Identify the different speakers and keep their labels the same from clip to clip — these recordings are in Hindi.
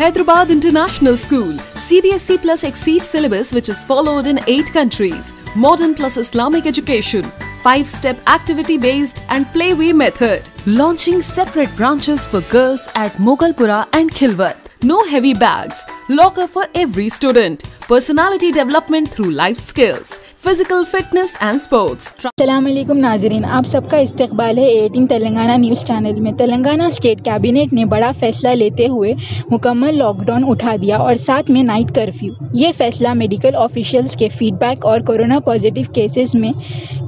Speaker 1: Hyderabad International School, CBSC plus Exceed syllabus which is followed in 8 countries, modern plus Islamic education, 5-step activity-based and playway method. Launching separate branches for girls at Mogalpura and Khilwat. No heavy bags, locker for every student, personality development through life skills, physical fitness and sports.
Speaker 2: Allam Nazreen आप सबका इस्तकबाल है एटीन तेलंगाना न्यूज़ चैनल में। तेलंगाना स्टेट कैबिनेट ने बड़ा फैसला लेते हुए मुकम्मल लॉकडाउन उठा दिया और साथ में नाइट कर्फ्यू ये फैसला मेडिकल ऑफिशियल्स के फीडबैक और कोरोना पॉजिटिव केसेस में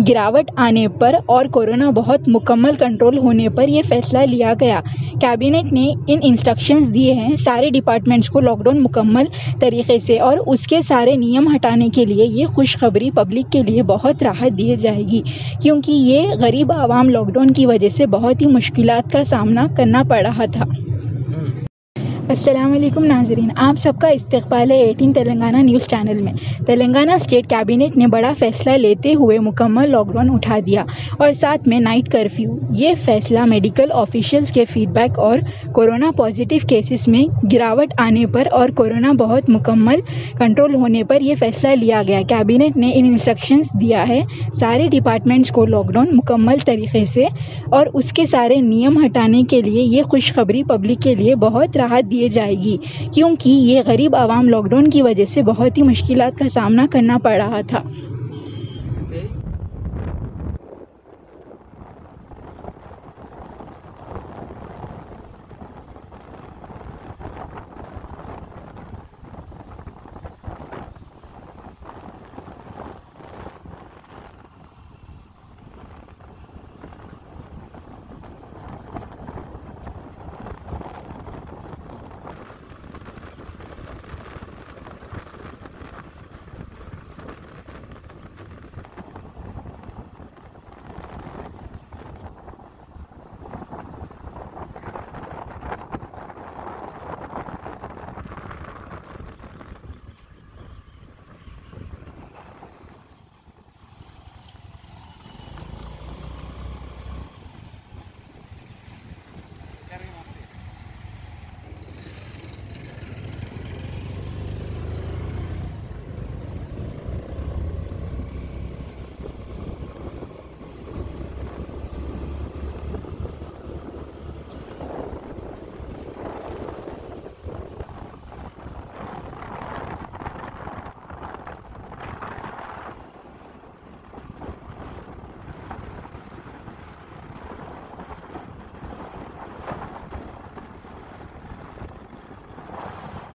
Speaker 2: गिरावट आने पर और कोरोना बहुत मुकम्मल कंट्रोल होने पर यह फैसला लिया गया। कैबिनेट ने इन इंस्ट्रक्शंस दिए हैं सारे डिपार्टमेंट्स को लॉकडाउन मुकम्मल तरीके से और उसके सारे नियम हटाने के लिए ये खुशखबरी पब्लिक के लिए बहुत राहत दी जाएगी, क्योंकि ये गरीब आवाम लॉकडाउन की वजह से बहुत ही मुश्किल का सामना करना पड़ रहा था। वालेकुम नाजरीन, आप सबका इस्तकबाल है एटीन तेलंगाना न्यूज़ चैनल में। तेलंगाना स्टेट कैबिनेट ने बड़ा फैसला लेते हुए मुकम्मल लॉकडाउन उठा दिया और साथ में नाइट कर्फ्यू। ये फैसला मेडिकल ऑफिशियल्स के फीडबैक और कोरोना पॉजिटिव केसेस में गिरावट आने पर और कोरोना बहुत मुकम्मल कंट्रोल होने पर यह फैसला लिया गया। कैबिनेट ने इन इंस्ट्रक्शंस दिया है, सारे डिपार्टमेंट्स को लॉकडाउन मुकम्मल तरीके से और उसके सारे नियम हटाने के लिए ये खुशखबरी पब्लिक के लिए बहुत राहत दी जाएगी, क्योंकि ये गरीब आवाम लॉकडाउन की वजह से बहुत ही मुश्किल का सामना करना पड़ रहा था।